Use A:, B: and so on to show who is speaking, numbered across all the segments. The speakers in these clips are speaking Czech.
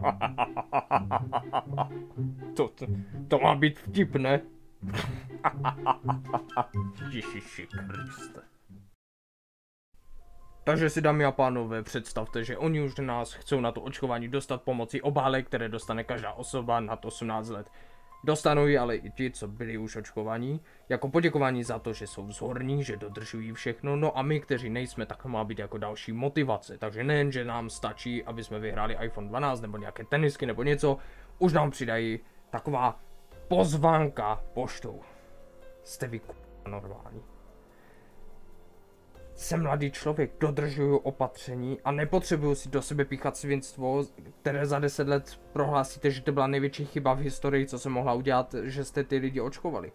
A: to, to, to má být vtipné. Ježiši Kriste. Takže si dámy a pánové představte, že oni už nás chcou na to očkování dostat pomocí obálek, které dostane každá osoba nad 18 let. Dostanou ji ale i ti, co byli už očkovaní, jako poděkování za to, že jsou vzorní, že dodržují všechno, no a my, kteří nejsme, tak má být jako další motivace. Takže nejen, že nám stačí, aby jsme vyhráli iPhone 12 nebo nějaké tenisky nebo něco, už nám přidají taková pozvánka poštou. Jste vy normální. Jsem mladý člověk, dodržuju opatření a nepotřebuju si do sebe píchat svinstvo, které za deset let prohlásíte, že to byla největší chyba v historii, co se mohla udělat, že jste ty lidi očkovali.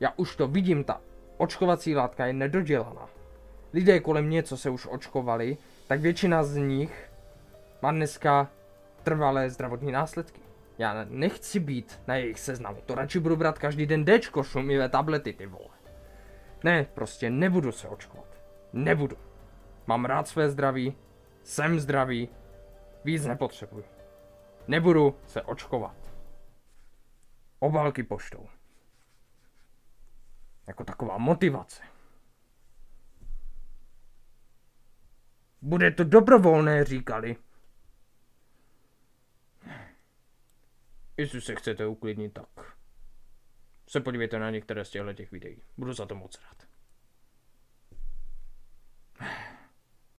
A: Já už to vidím, ta očkovací látka je nedodělaná. Lidé kolem mě, co se už očkovali, tak většina z nich má dneska trvalé zdravotní následky. Já nechci být na jejich seznamu, to radši budu brát každý den Dčko, šumivé tablety, ty vole. Ne, prostě nebudu se očkovat. Nebudu. Mám rád své zdraví, jsem zdravý, víc nepotřebuji. Nebudu se očkovat. Obálky poštou. Jako taková motivace. Bude to dobrovolné, říkali. Jestli se chcete uklidnit, tak se podívejte na některé z těchto těch videí. Budu za to moc rád.